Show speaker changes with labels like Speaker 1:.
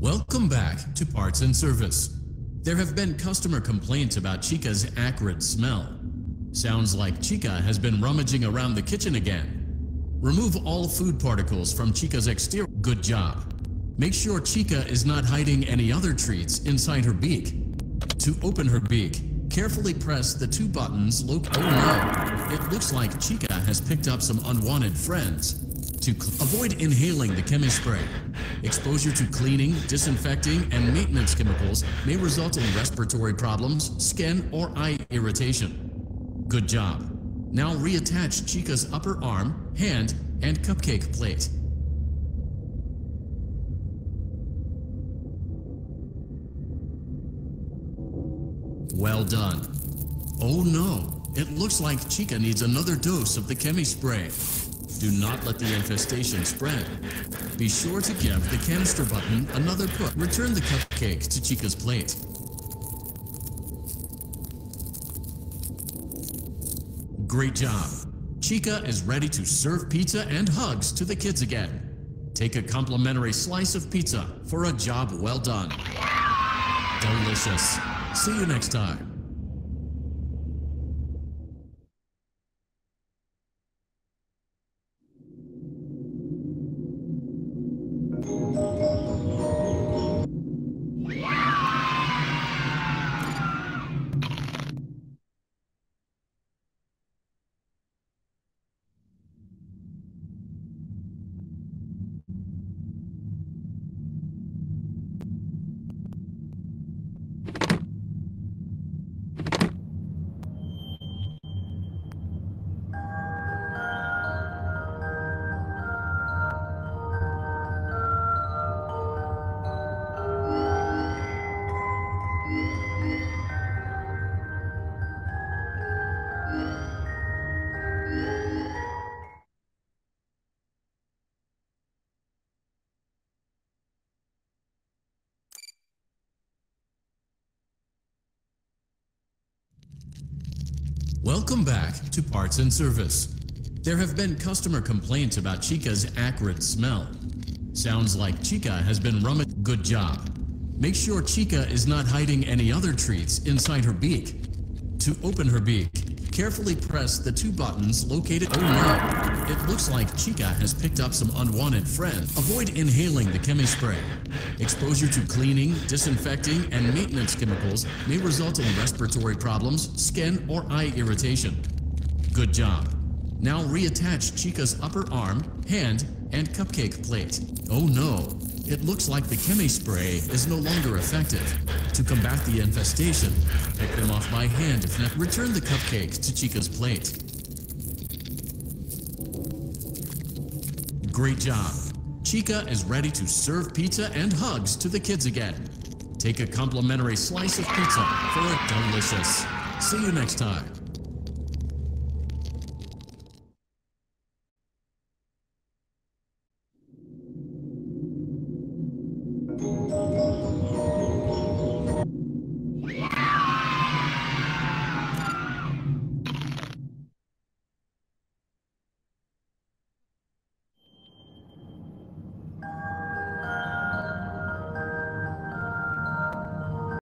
Speaker 1: Welcome back to Parts and Service. There have been customer complaints about Chica's acrid smell. Sounds like Chica has been rummaging around the kitchen again. Remove all food particles from Chica's exterior. Good job. Make sure Chica is not hiding any other treats inside her beak. To open her beak, carefully press the two buttons located. Oh no, it looks like Chica has picked up some unwanted friends. To avoid inhaling the chemispray, exposure to cleaning, disinfecting, and maintenance chemicals may result in respiratory problems, skin, or eye irritation. Good job. Now reattach Chica's upper arm, hand, and cupcake plate. Well done. Oh no, it looks like Chica needs another dose of the chemi spray. Do not let the infestation spread. Be sure to give the canister button another push. Return the cupcake to Chica's plate. Great job. Chica is ready to serve pizza and hugs to the kids again. Take a complimentary slice of pizza for a job well done. Delicious. See you next time. Welcome back to Parts and Service. There have been customer complaints about Chica's acrid smell. Sounds like Chica has been rummaging. Good job. Make sure Chica is not hiding any other treats inside her beak. To open her beak, carefully press the two buttons located. Oh no, it looks like Chica has picked up some unwanted friends. Avoid inhaling the chemispray. Exposure to cleaning, disinfecting, and maintenance chemicals may result in respiratory problems, skin, or eye irritation. Good job. Now reattach Chica's upper arm, hand, and cupcake plate. Oh no, it looks like the chemi spray is no longer effective. To combat the infestation, pick them off by hand if not. Return the cupcake to Chica's plate. Great job. Chica is ready to serve pizza and hugs to the kids again. Take a complimentary slice of pizza for a delicious. See you next time.